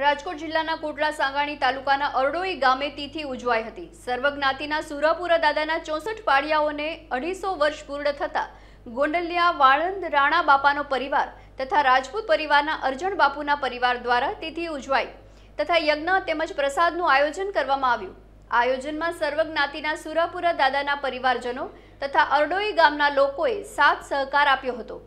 રાજકોટ જિલ્લાના કોટડા સાંગાણી તાલુકાના અરડોઈ ગામે તિથિ ઉજવાઈ હતી. સર્વજ્ઞાતિના સુરાપુરા દાદાના ચોસઠ પાડિયાઓને અઢીસો વર્ષ પૂર્ણ થતા ગોંડલિયા, વાળંદ, રાણા બાપાનો પરિવાર તથા રાજપૂત પરિવારના અરજણ બાપુના પરિવાર દ્વારા તિથિ ઉજવાઈ તથા યજ્ઞ તેમજ પ્રસાદનું આયોજન કરવામાં આવ્યું. આયોજનમાં સર્વજ્ઞાતિના સુરાપુરા દાદાના પરિવારજનો તથા અરડોઈ ગામના લોકોએ સાથ સહકાર આપ્યો હતો.